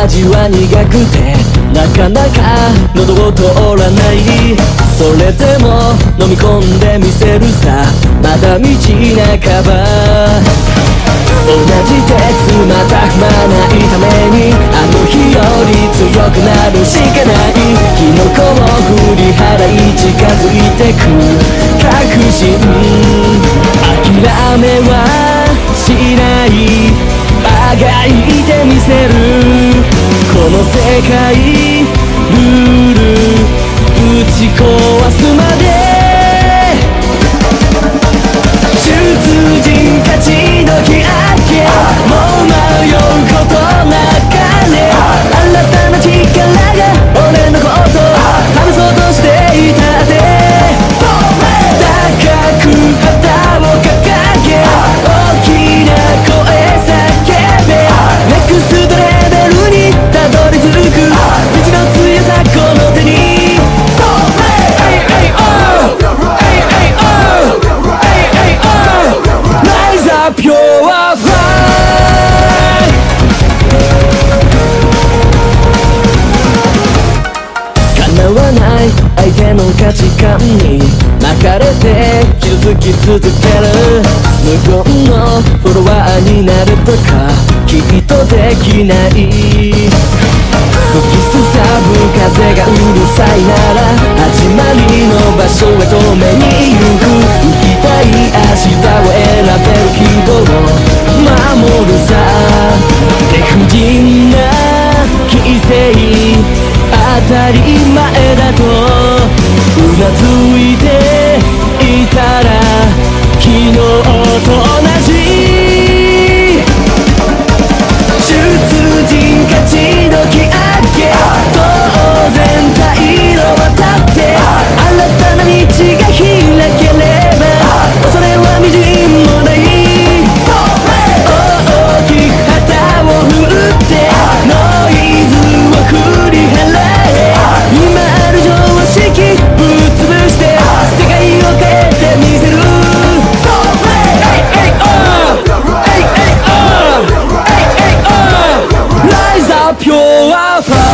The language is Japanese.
味は苦くてなかなか喉を通らない。それでも飲み込んでみせるさ。まだ道半ば。同じ鉄また踏まないために。あの日より強くなるしかない。キノコを振り払い近づいてく。確信。諦めはしない。あがいてみせる。の世界の価値観に巻かれて気づき続ける無言のフォロワーになるとかきっとできない。吹きすさぶ風がうるさいなら始まりの場所へ止めに。昨日と同じ up your life